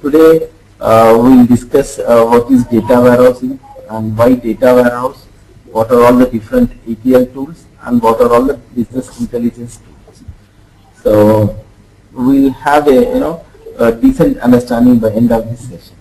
today uh, we'll discuss uh, what is data warehousing and why data warehouse, what are all the different ETL tools and what are all the business intelligence tools. So we'll have a you know a decent understanding by end of this session.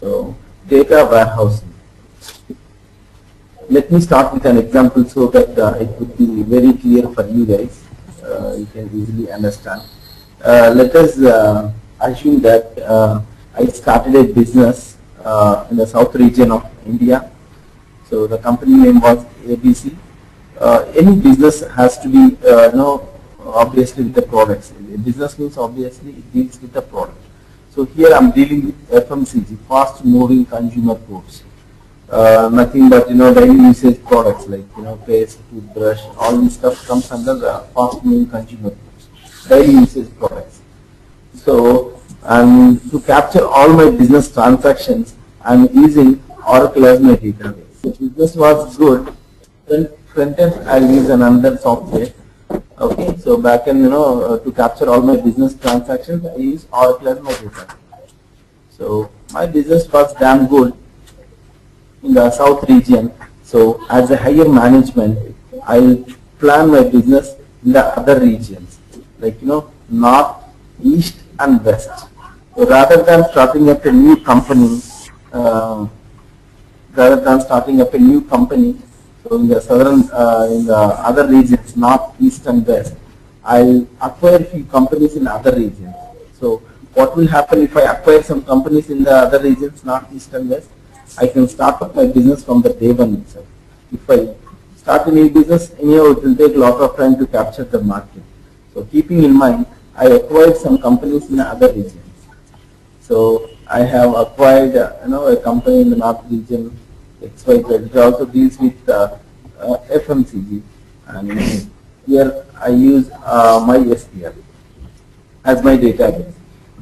So data warehousing. Let me start with an example so that uh, it would be very clear for you guys. Uh, you can easily understand. Uh, let us uh, assume that uh, I started a business uh, in the south region of India. So the company name was ABC. Uh, any business has to be, uh, you know, obviously with the products. Business means obviously it deals with the product. So here I'm dealing with FMCG, fast moving consumer goods. Uh, nothing but you know daily usage products like you know paste, toothbrush, all this stuff comes under the fast moving consumer goods, daily usage products. So and to capture all my business transactions, I'm using Oracle as my database. If business was good, then front end I'll use another software. Okay, so back end, you know, uh, to capture all my business transactions, I use Oracle as my database. So my business was damn good in the south region. So as a higher management, I'll plan my business in the other regions, like you know, north, east, and west. Rather than starting up a new company, uh, rather than starting up a new company, so in the southern, uh, in the other regions, north, east, and west, I'll acquire a few companies in other regions. So what will happen if I acquire some companies in the other regions, north, east, and west? I can start up my business from the day one itself. If I start a new business, anyhow, it will take a lot of time to capture the market. So keeping in mind, I acquired some companies in other regions. So I have acquired, uh, you know, a company in the north region, XYZ. It also deals with uh, uh, FMCG, and here I use uh, MySQL as my database.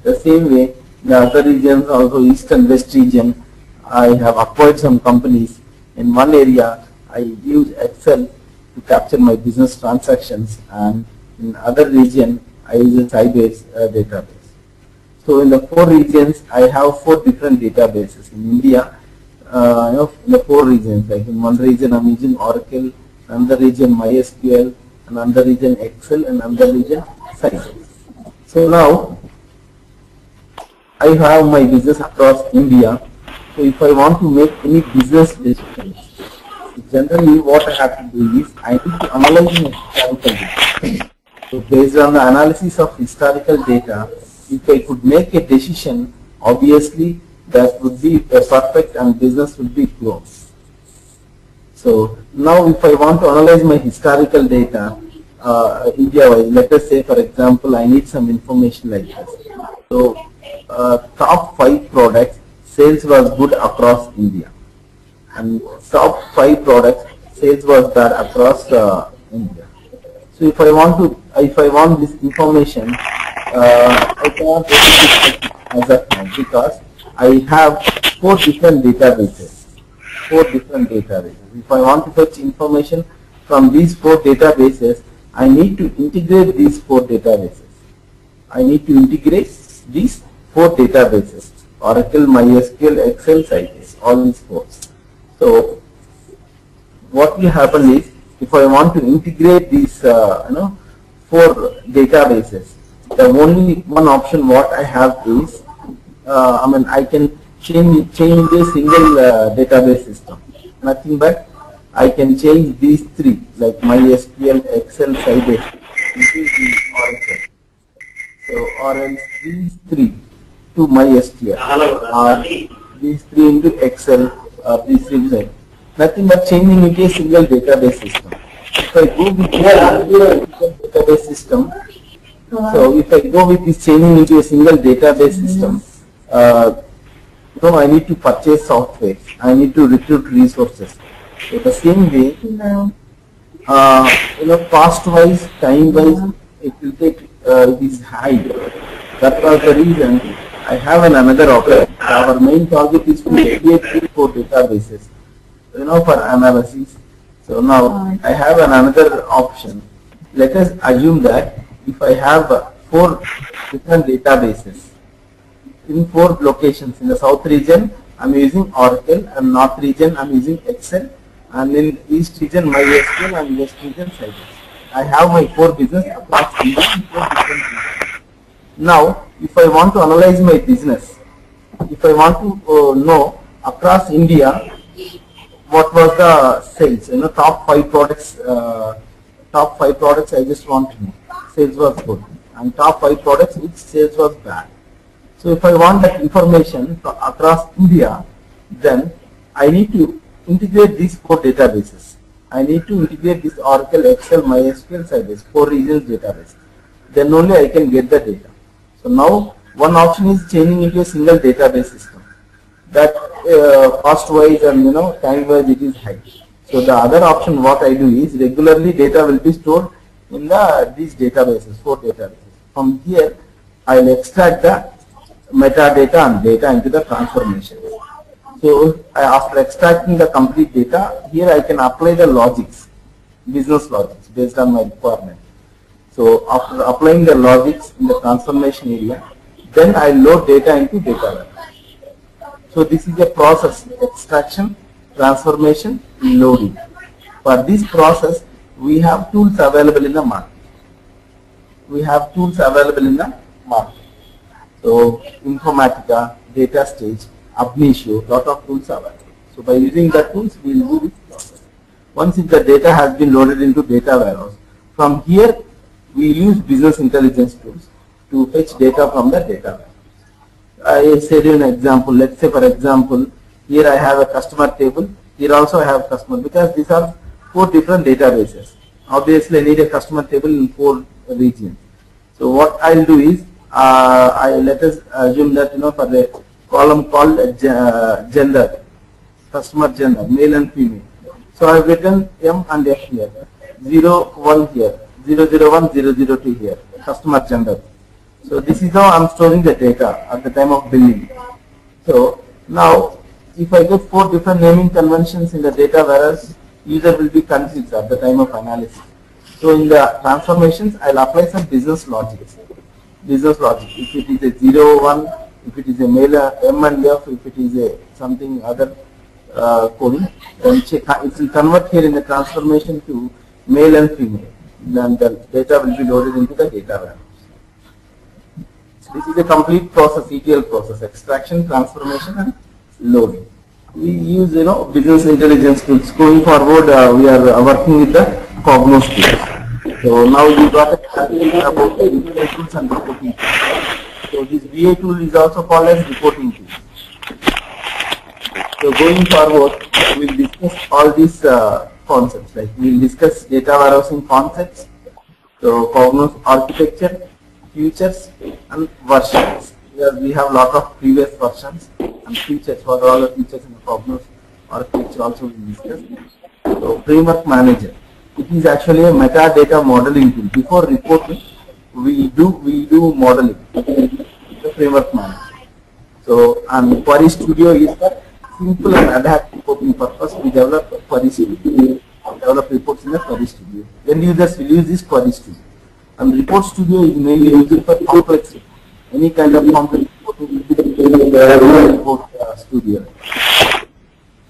The same way, the other regions, also east and west region, I have acquired some companies. In one area, I use Excel to capture my business transactions, and in other region, I use a Sybase uh, database. So in the four regions, I have four different databases. In India, uh, you know, in the four regions, like in one region I'm using Oracle, another region MySQL, another region Excel, and another region Sybase. So now, I have my business across India. So if I want to make any business decisions, generally what I have to do is I need to analyze my data. So based on the analysis of historical data, if I could make a decision, obviously that would be perfect and business would be closed. So now if I want to analyze my historical data, uh, India-wise, let us say for example, I need some information like this. So uh, top five products, sales was good across India. And top five products, sales was bad across uh, India. So if I want to, if I want this information, uh, I cannot get it as of now because I have four different databases. Four different databases. If I want to fetch information from these four databases, I need to integrate these four databases. I need to integrate these four databases. Oracle, MySQL, Excel, Sybase, all these four. So what will happen is if I want to integrate these uh, you know four databases, the only one option what I have is uh, I mean I can change change a single uh, database system. Nothing but I can change these three like MySQL, Excel, Sybase into the Oracle. So or else these three to MySQL or these three into Excel or these three into nothing but changing into a single database system. If I go with the database system, so if I go with this changing into a single database system, uh, so I need to purchase software, I need to recruit resources. So the same way, uh, you know, cost-wise, time-wise, it will take uh, it is high. That was the reason I have an another option. Our main target is to create three, four databases, you know, for analysis. So now I have an another option. Let us assume that if I have four different databases, in four locations. In the south region, I'm using Oracle, and north region, I'm using Excel, and in east region, MySQL, and west region. I have my four business across India four different regions. Now, if I want to analyze my business, if I want to uh, know across India, what was the sales, you know, top five products, uh, top five products I just want to know. Sales was good. And top five products which sales was bad. So if I want that information across India, then I need to integrate these four databases. I need to integrate this Oracle, Excel, MySQL, Sybase, four regions database. Then only I can get the data. So now one option is changing into a single database system. That uh, cost wise and you know time wise it is high. So the other option what I do is regularly data will be stored in the these databases, four databases. From here I will extract the metadata and data into the transformation. So after extracting the complete data, here I can apply the logics, business logics based on my requirement. So after applying the logics in the transformation area, then I load data into data warehouse. So this is a process, extraction, transformation, loading. For this process, we have tools available in the market. We have tools available in the market. So Informatica, Data Stage, Ab Initio, lot of tools available. So by using the tools, we will do this process. Once if the data has been loaded into data warehouse, from here we use business intelligence tools to fetch data from the data warehouse. I said you an example. Let's say for example, here I have a customer table. Here also I have customer because these are four different databases. Obviously, I need a customer table in four regions. So what I'll do is, uh, I let us assume that you know for the column called uh, uh, gender, customer gender, male and female. So I've written M and F here, 0, 1 here, 0, 0, 1, 0, 0, 2 here, customer gender. So this is how I'm storing the data at the time of billing. So now, if I get four different naming conventions in the data whereas user will be confused at the time of analysis. So in the transformations, I'll apply some business logic. Business logic. If it is a 0, 1, if it is a male uh, M and F, if it is a something other uh, coding, then check, it will convert here in the transformation to male and female. Then the data will be loaded into the data warehouse. This is a complete process, ETL process, extraction, transformation and loading. We use, you know, business intelligence tools. Going forward, uh, we are uh, working with the Cognos tools. So now you got a about the tools and reporting. So this BI tool is also called as reporting tool. So going forward, we'll discuss all these uh, concepts. Like we'll discuss data warehousing concepts, so Cognos architecture, futures and versions. Here we have lot of previous versions and features. What are all the features in the Cognos architecture also we discuss. So framework manager. It is actually a metadata modeling tool. Before reporting, we do we do modeling. The framework manager. So and Query Studio is for simple and ad hoc reporting purpose. We develop Query Studio. Develop reports in the Query Studio. Then users will use this Query Studio. And Report Studio is mainly used for complex. Any kind of complex Report Studio.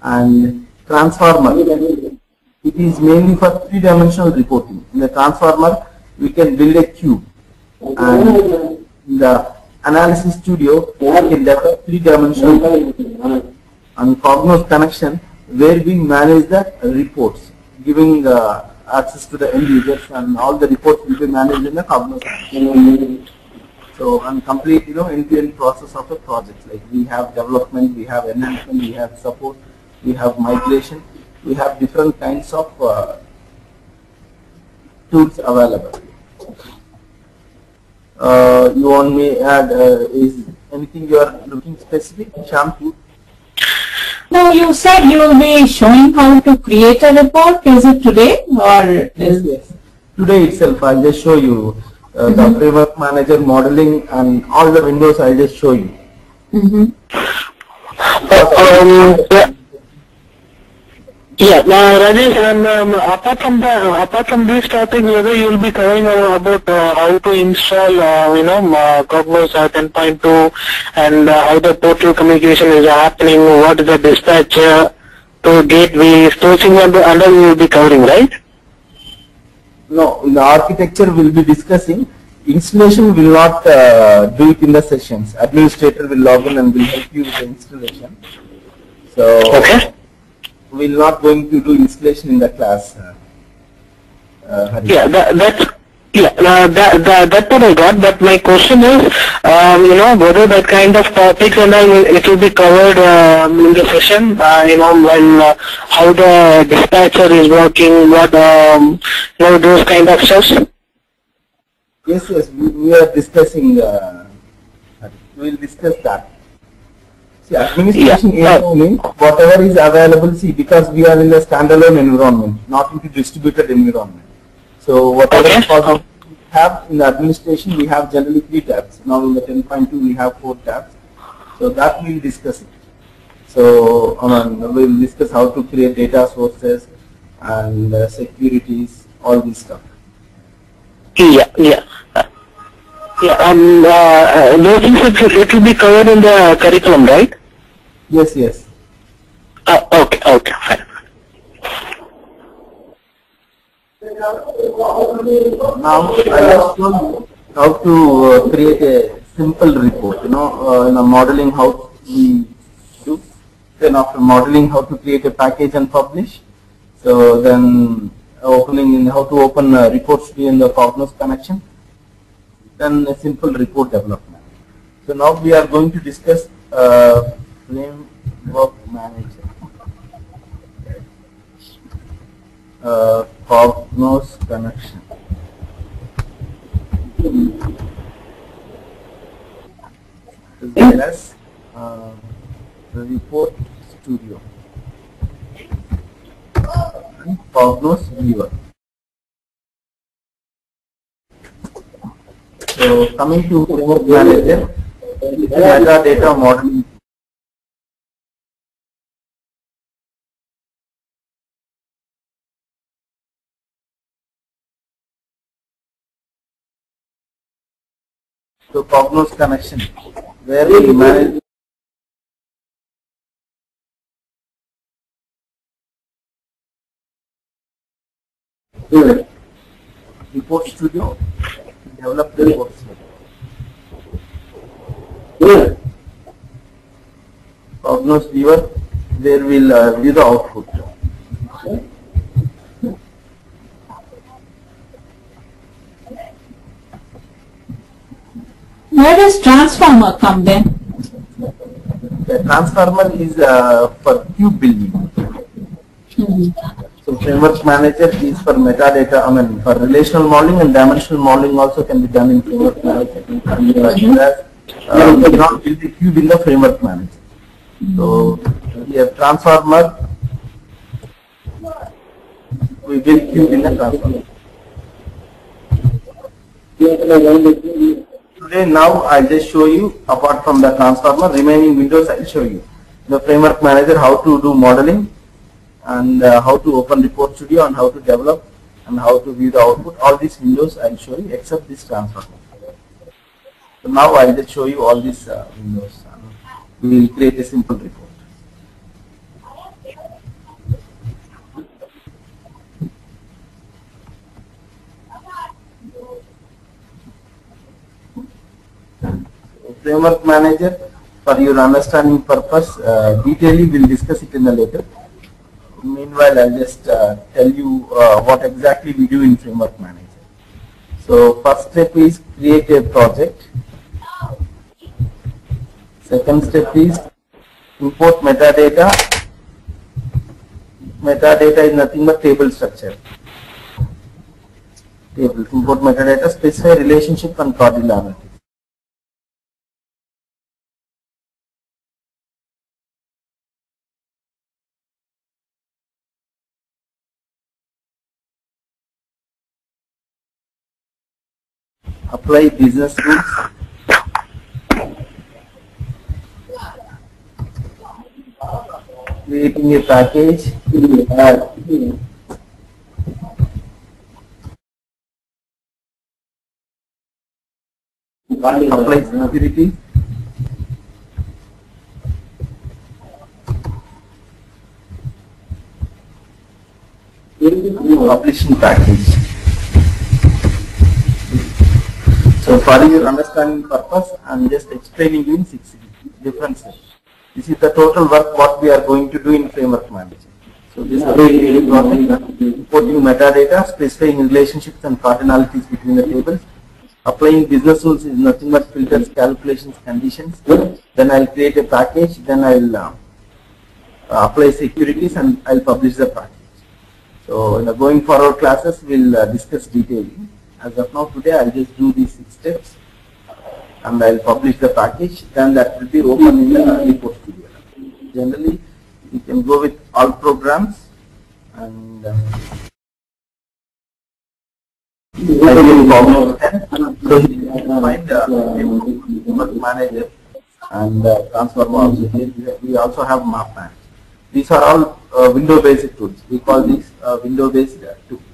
And Transformer. It is mainly for three-dimensional reporting. In the Transformer, we can build a cube. And in the Analysis Studio, we can develop three-dimensional and Cognos connection where we manage the reports, giving uh, access to the end users and all the reports will be managed in the Cognos. So and complete you know end-to-end process of a project like we have development, we have enhancement, we have support, we have migration, we have different kinds of uh, tools available. Uh, you want me add uh, is anything you are looking specific, Shyam? No, you said you will be showing how to create a report. Is it today or Yes, is yes. Today itself, I'll just show you uh, the framework manager modeling and all the windows. I'll just show you. Mhm. Um, Yeah, uh, Rajesh, and um, apart from the apart from these topics, whether you will be covering uh, about uh, how to install, uh, you know, uh, Cognos uh, 10.2, and uh, how the portal communication is happening, what is the dispatcher to gateways, those things under, under you will be covering, right? No, the architecture we'll be discussing. Installation will not uh, do it in the sessions. Administrator will log in and will help you with the installation. So Okay. We're not going to do installation in the class. Uh, Yeah, that, that's yeah, uh, that, that that's what I got. But my question is, um, you know, whether that kind of topics and all, will- it will be covered um, in the session. Uh, you know, when uh, how the dispatcher is working, what um, you know, those kind of stuff. Yes, yes, we, we are discussing. Uh, we will discuss that. See, administration Yeah. area means whatever is available. See, because we are in the standalone environment, not in into distributed environment. So whatever Okay. we have in the administration, we have generally three tabs. Now in the 10.2, we have four tabs. So that we will discuss it. So um, we will discuss how to create data sources and uh, securities, all this stuff. Yeah, yeah. Yeah, um, uh, those things it will be covered in the curriculum, right? Yes, yes. Uh, okay, okay, fine. Now I will show you how to uh, create a simple report. You know, uh, in a modeling how we do. Then after modeling how to create a package and publish. So then opening in how to open uh, reports in the Cognos connection. Then a simple report development. So now we are going to discuss uh, framework manager. Uh, Cognos connection. as well as the report studio and Cognos viewer. So coming to framework manager, metadata modeling. So Cognos connection, where we manage report studio, develop the report. Studio. Cognos viewer, where we'll uh, view the output. Where does transformer come then? The transformer is uh, for cube building. So framework manager is for metadata, I mean for relational modeling and dimensional modeling also can be done in framework manager. Whereas, uh, we cannot build the cube in the framework manager. So we have transformer, we build cube in the transformer. Today now I'll just show you apart from the transformer remaining windows I'll show you. The framework manager how to do modeling and uh, how to open report studio and how to develop and how to view the output. All these windows I'll show you except this transformer. So now I'll just show you all these uh, windows. We will create a simple report. Framework manager for your understanding purpose, uh, we'll discuss it in the later. Meanwhile, I'll just uh, tell you uh, what exactly we do in Framework Manager. So first step is create a project. Second step is import metadata. Metadata is nothing but table structure. Table, import metadata, specify relationship and cardinality. Apply business rules. creating a package. Apply security. Publishing package. So for your understanding purpose, I am just explaining you in six different steps. This is the total work what we are going to do in framework management. So this is the way importing metadata, specifying relationships and cardinalities between the tables. Applying business rules is nothing but filters, calculations, conditions. Then I'll create a package, then I'll uh, apply securities and I'll publish the package. So in the going forward classes, we'll uh, discuss detailing. As of now, today I'll just do these six steps and I'll publish the package. Then that will be open in the report studio. Generally, you can go with all programs and um, I will manager and uh, transformer also here. We also have map man. These are all uh, window based tools. We call these uh, window based uh, tools.